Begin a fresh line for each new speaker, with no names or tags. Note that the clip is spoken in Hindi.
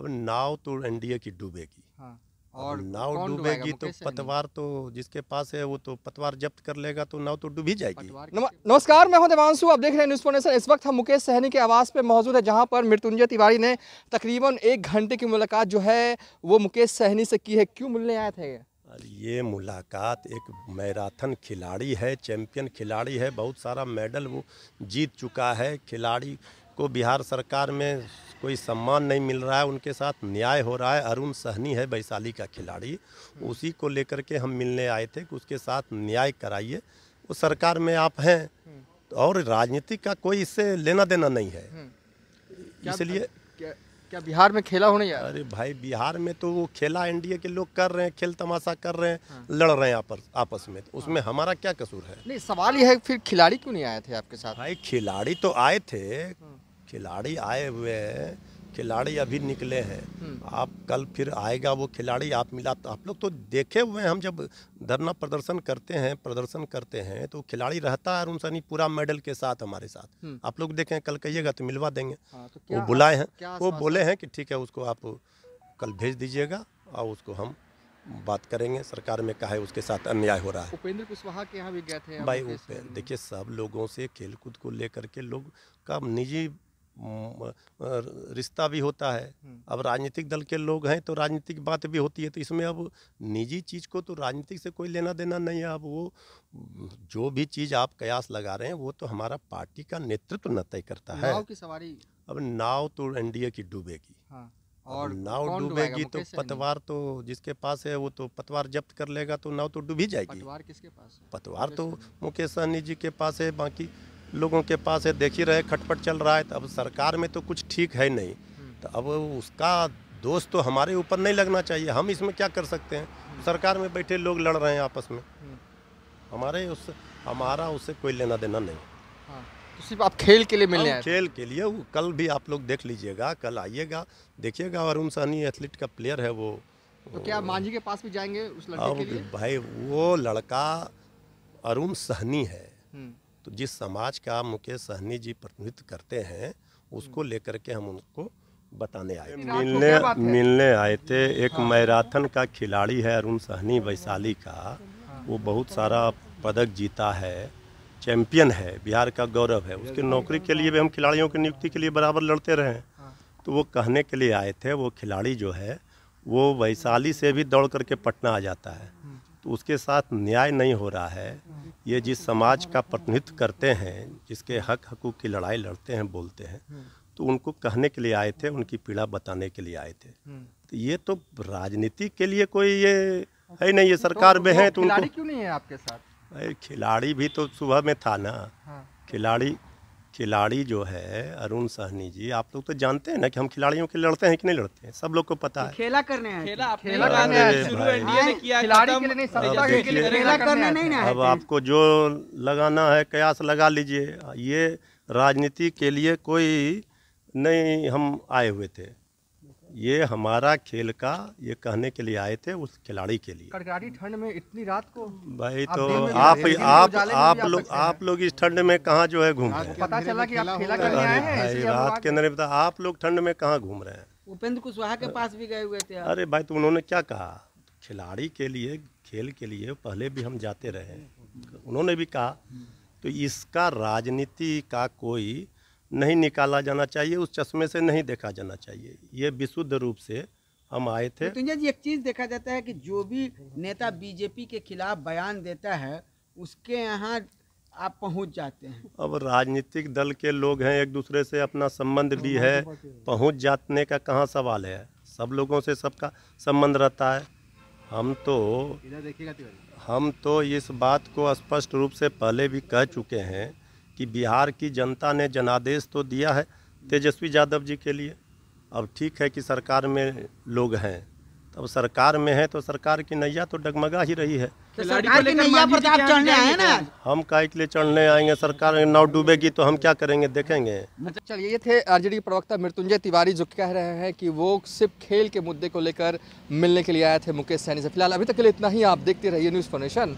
अब नाव तो एनडीए की डूबेगी।
हाँ
और नाव डूबेगी? तो पतवार तो जिसके पास है वो तो पतवार जब्त कर लेगा तो नाव तो डूब ही जाएगी।
नम- नमस्कार मैं हूँ देवांशु। आप देख रहे हैं न्यूज़ फोनेशन इस वक्त हम मुकेश सहनी के आवास पे मौजूद है जहाँ पर मृत्युंजय तिवारी ने तकरीबन एक घंटे की मुलाकात जो है वो मुकेश सहनी से की है। क्यों मिलने आए थे?
ये मुलाकात एक मैराथन खिलाड़ी है चैंपियन खिलाड़ी है बहुत सारा मेडल वो जीत चुका है। खिलाड़ी को बिहार सरकार में कोई सम्मान नहीं मिल रहा है उनके साथ न्याय हो रहा है। अरुण सहनी है वैशाली का खिलाड़ी। उसी को लेकर के हम मिलने आए थे कि उसके साथ न्याय कराइए। वो सरकार में आप हैं और राजनीति का कोई इससे लेना देना नहीं है। इसलिए
क्या, क्या बिहार में खेला होने जा
अरे भाई बिहार में तो वो खेला एनडीए के लोग कर रहे हैं खेल तमाशा कर रहे हैं हाँ। लड़ रहे हैं आपस आपस में। तो उसमें हाँ। हमारा क्या कसूर है?
नहीं सवाल ये है फिर खिलाड़ी क्यों नहीं आए थे आपके साथ?
भाई खिलाड़ी तो आए थे खिलाड़ी आए हुए हैं खिलाड़ी अभी निकले हैं। आप कल फिर आएगा वो खिलाड़ी आप मिला तो आप लोग तो देखे हुए हैं हम जब धरना प्रदर्शन करते हैं प्रदर्शन करते हैं तो खिलाड़ी रहता है अरुण सनी पूरा मेडल के साथ हमारे साथ। आप लोग देखें कल कहिएगा तो मिलवा देंगे।
हाँ, तो
वो बुलाए हैं वो बोले हैं कि ठीक है उसको आप कल भेज दीजिएगा और उसको हम बात करेंगे। सरकार में कहा है उसके साथ अन्याय हो रहा है।
उपेंद्र कुशवाहा के यहाँ भी गए थे
भाई
मुकेश
उप-
सहनी।
देखिए सब लोगों से खेलकूद को लेकर के लोग का निजी रिश्ता भी होता है। अब राजनीतिक दल के लोग हैं तो राजनीतिक बात भी होती है तो इसमें अब निजी चीज़ को तो राजनीतिक से कोई लेना देना नहीं है। अब वो जो भी चीज़ आप कयास लगा रहे हैं वो तो हमारा पार्टी का नेतृत्व न तय करता है।
नाव की सवारी।
अब नाव तो एनडीए की डूबेगी।
हाँ
और नाव डूबेगी तो पतवार तो जिसके पास है वो तो पतवार जब्त कर लेगा तो नाव तो डूब ही जाएगी।
पटवार किसके पास है?
पतवार तो मुकेश सहनी जी के पास है बाकी लोगों के पास है देख ही रहे खटपट चल रहा है तो अब सरकार में तो कुछ ठीक है नहीं। तो अब उसका दोष तो हमारे ऊपर नहीं लगना चाहिए हम इसमें क्या कर सकते हैं? सरकार में बैठे लोग लड़ रहे हैं आपस में। हमारे उस हमारा उससे कोई लेना देना नहीं।
हाँ तो सिर्फ़ आप खेल के लिए मिलने आए
खेल के लिए वो कल भी आप लोग देख लीजिएगा कल आइएगा देखिएगा अरुण सहनी एथलीट का प्लेयर है वो।
तो क्या मांझी के पास भी जाएँगे उस लड़के के लिए?
भाई वो लड़का अरुण सहनी है।
हम्म,
तो जिस समाज का मुकेश सहनी जी प्रतिनिधित्व करते हैं उसको लेकर के हम उनको बताने आए मिलने
है?
मिलने आए थे। एक मैराथन का खिलाड़ी है अरुण सहनी वैशाली का। वो बहुत सारा पदक जीता है चैंपियन है बिहार का गौरव है। उसकी नौकरी के लिए भी हम खिलाड़ियों की नियुक्ति के लिए बराबर लड़ते रहे। तो वो कहने के लिए आए थे वो खिलाड़ी जो है वो वैशाली से भी दौड़ करके पटना आ जाता है। तो उसके साथ न्याय नहीं हो रहा है। ये जिस समाज का प्रतिनिधित्व करते हैं जिसके हक हकूक की लड़ाई लड़ते हैं बोलते हैं तो उनको कहने के लिए आए थे उनकी पीड़ा बताने के लिए आए थे। तो ये तो राजनीति के लिए कोई ये है नहीं ये सरकार में है तो उनको
क्यों नहीं है आपके साथ?
खिलाड़ी भी तो सुबह में था ना।
हाँ।
खिलाड़ी खिलाड़ी जो है अरुण सहनी जी आप लोग तो जानते हैं ना कि हम खिलाड़ियों के लड़ते हैं कि नहीं लड़ते हैं? सब लोग को पता है।
खेला करने
खेला
खेला करने
शुरू इंडिया ने किया
खिलाड़ी के लिए नहीं सत्ता के लिए खेला करने
नहीं ना
अब आपको जो लगाना है कयास लगा लीजिए। ये राजनीति के लिए कोई नहीं हम आए हुए थे। ये हमारा खेल का ये कहने के लिए आए थे उस खिलाड़ी के लिए।
कड़कड़ाहट ठंड में इतनी रात को
भाई तो आप
हैं,
आप आप लोग आप लोग इस ठंड में कहाँ जो है घूम रहे हैं?
पता चला कि आप खेला करने आए हैं
भाई रात के अंदर बता आप लोग ठंड में कहाँ घूम रहे हैं?
उपेंद्र कुशवाहा के पास भी गए हुए थे
अरे भाई तो उन्होंने क्या कहा? खिलाड़ी के लिए खेल के लिए पहले भी हम जाते रहे उन्होंने भी कहा तो इसका राजनीति का कोई नहीं निकाला जाना चाहिए उस चश्मे से नहीं देखा जाना चाहिए। ये विशुद्ध रूप से हम आए थे।
मृत्युंजय जी एक चीज़ देखा जाता है कि जो भी नेता बीजेपी के खिलाफ बयान देता है उसके यहाँ आप पहुँच जाते हैं।
अब राजनीतिक दल के लोग हैं एक दूसरे से अपना संबंध भी है। पहुँच जाने का कहाँ सवाल है? सब लोगों से सबका संबंध रहता है। हम तो हम तो इस बात को स्पष्ट रूप से पहले भी कह चुके हैं कि बिहार की जनता ने जनादेश तो दिया है तेजस्वी यादव जी के लिए। अब ठीक है कि सरकार में लोग हैं। तब सरकार में है तो सरकार की नैया तो डगमगा ही रही है।
तो सरकार की नैया पर तो आप चढ़ने आए ना?
हम काय के लिए चढ़ने आएँगे? सरकार नाव डूबेगी तो हम क्या करेंगे? देखेंगे।
चलिए ये थे आरजेडी के प्रवक्ता मृत्युंजय तिवारी जो कह रहे हैं कि वो सिर्फ़ खेल के मुद्दे को लेकर मिलने के लिए आए थे मुकेश सैनी से। फ़िलहाल अभी तक के लिए इतना ही। आप देखते रहिए न्यूज़ फॉर्नेशन